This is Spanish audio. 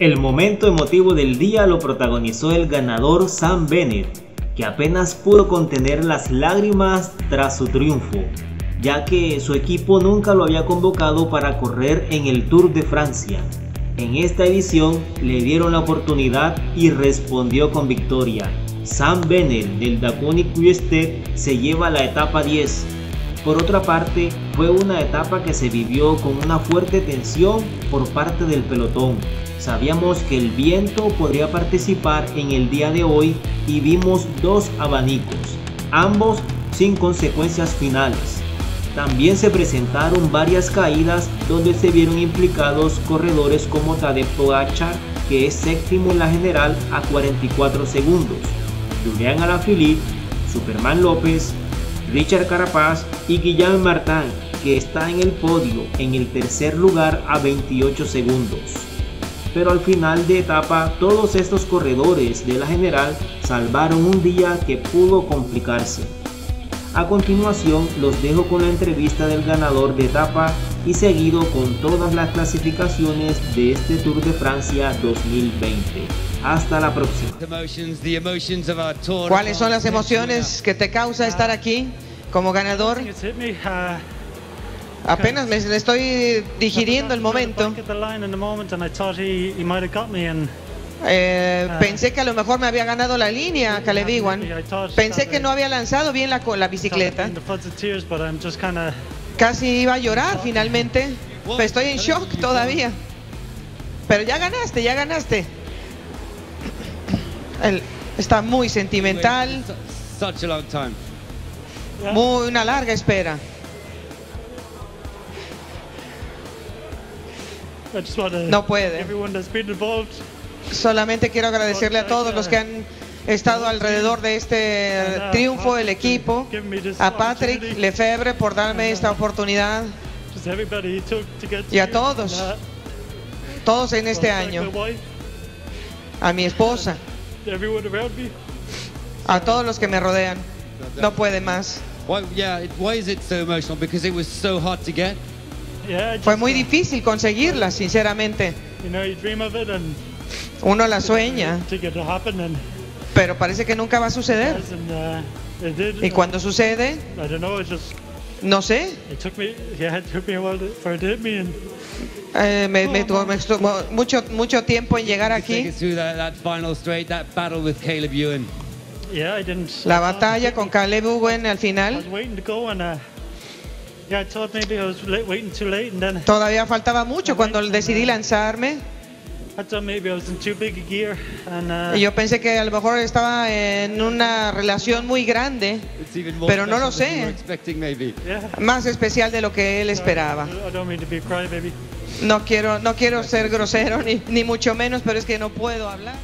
El momento emotivo del día lo protagonizó el ganador Sam Bennett, que apenas pudo contener las lágrimas tras su triunfo, ya que su equipo nunca lo había convocado para correr en el Tour de Francia. En esta edición le dieron la oportunidad y respondió con victoria. Sam Bennett del Dakuni Quiestet se lleva la etapa 10. Por otra parte, fue una etapa que se vivió con una fuerte tensión por parte del pelotón, Sabíamos que el viento podría participar en el día de hoy y vimos dos abanicos, ambos sin consecuencias finales. También se presentaron varias caídas donde se vieron implicados corredores como Tadej Pogacar, que es séptimo en la general a 44 segundos, Julián Alaphilippe, Superman López, Richard Carapaz y Guillaume Martin, que está en el podio en el tercer lugar a 28 segundos pero al final de etapa todos estos corredores de la general salvaron un día que pudo complicarse. A continuación los dejo con la entrevista del ganador de etapa y seguido con todas las clasificaciones de este Tour de Francia 2020. Hasta la próxima. ¿Cuáles son las emociones que te causa estar aquí como ganador? Apenas me estoy digiriendo el momento. Eh, pensé que a lo mejor me había ganado la línea, Caleb Iwan. Pensé que no había lanzado bien la, la bicicleta. Casi iba a llorar finalmente. estoy en shock todavía. Pero ya ganaste, ya ganaste. está muy sentimental. Muy una larga espera. No puede. Solamente quiero agradecerle a todos los que han estado alrededor de este triunfo del equipo, a Patrick Lefebvre por darme esta oportunidad. Y a todos, todos en este año, a mi esposa, a todos los que me rodean. No puede más. Fue muy difícil conseguirla, sinceramente. Uno la sueña, pero parece que nunca va a suceder. Y cuando sucede, no sé. me, tomó mucho, mucho tiempo en llegar aquí. La batalla con Caleb Ewan al final. Todavía faltaba mucho cuando decidí lanzarme. Uh, y yo pensé que a lo mejor estaba en una relación muy grande, pero no lo sé. Más especial de lo que él esperaba. No quiero, no quiero ser grosero ni, ni mucho menos, pero es que no puedo hablar.